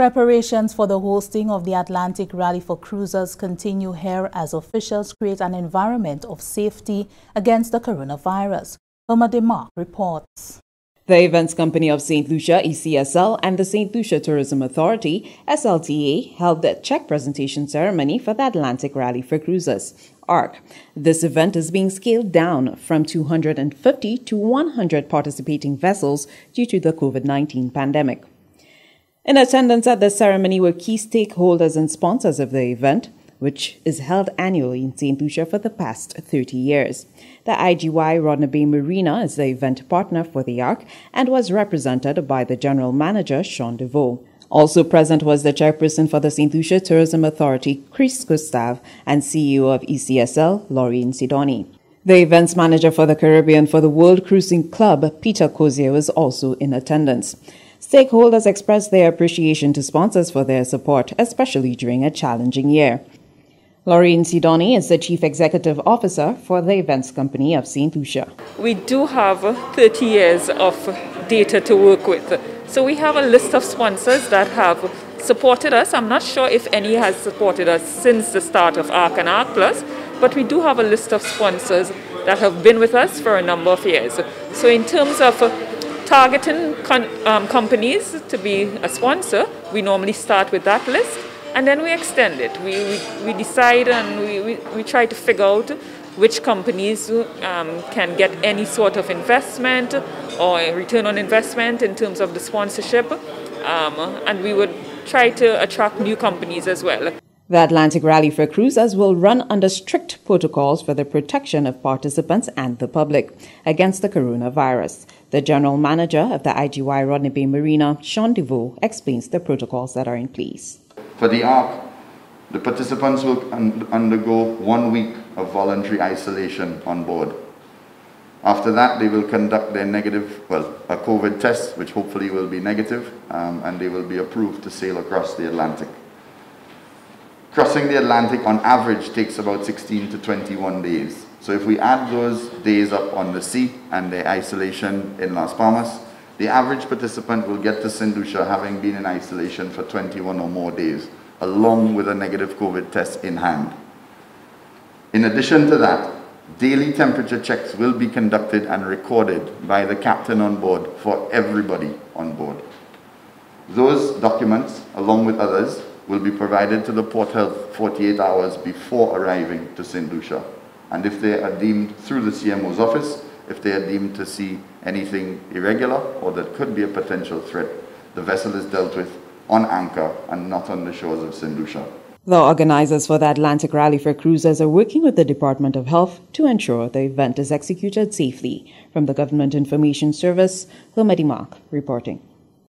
Preparations for the hosting of the Atlantic Rally for Cruisers continue here as officials create an environment of safety against the coronavirus. Irma DeMark reports. The Events Company of St. Lucia, ECSL, and the St. Lucia Tourism Authority, SLTA, held the check presentation ceremony for the Atlantic Rally for Cruisers, ARC. This event is being scaled down from 250 to 100 participating vessels due to the COVID 19 pandemic. In attendance at the ceremony were key stakeholders and sponsors of the event, which is held annually in St. Lucia for the past 30 years. The IGY Rodney Bay Marina is the event partner for the ARC and was represented by the general manager, Sean Devaux. Also present was the chairperson for the St. Lucia Tourism Authority, Chris Gustav, and CEO of ECSL, Laureen Sidoni. The events manager for the Caribbean for the World Cruising Club, Peter Cozier, was also in attendance. Stakeholders expressed their appreciation to sponsors for their support, especially during a challenging year. Laureen Sidoni is the Chief Executive Officer for the Events Company of St. Lucia. We do have 30 years of data to work with. So we have a list of sponsors that have supported us. I'm not sure if any has supported us since the start of ARC and ARC Plus, but we do have a list of sponsors that have been with us for a number of years. So in terms of targeting um, companies to be a sponsor, we normally start with that list and then we extend it. We, we, we decide and we, we, we, try to figure out which companies um, can get any sort of investment or return on investment in terms of the sponsorship. Um, and we would try to attract new companies as well. The Atlantic Rally for Cruisers will run under strict protocols for the protection of participants and the public against the coronavirus. The general manager of the IGY Rodney Bay Marina, Sean Devaux, explains the protocols that are in place. For the ARC, the participants will un undergo one week of voluntary isolation on board. After that, they will conduct their negative, well, a COVID test, which hopefully will be negative, um, and they will be approved to sail across the Atlantic. Crossing the Atlantic on average takes about 16 to 21 days. So if we add those days up on the sea and the isolation in Las Palmas, the average participant will get to St. Lucia having been in isolation for 21 or more days, along with a negative COVID test in hand. In addition to that, daily temperature checks will be conducted and recorded by the captain on board for everybody on board. Those documents, along with others, will be provided to the Port Health 48 hours before arriving to St. Lucia. And if they are deemed through the CMO's office, if they are deemed to see anything irregular or that could be a potential threat, the vessel is dealt with on anchor and not on the shores of St. Lucia. The organizers for the Atlantic Rally for Cruisers are working with the Department of Health to ensure the event is executed safely. From the Government Information Service, Irma DeMark reporting.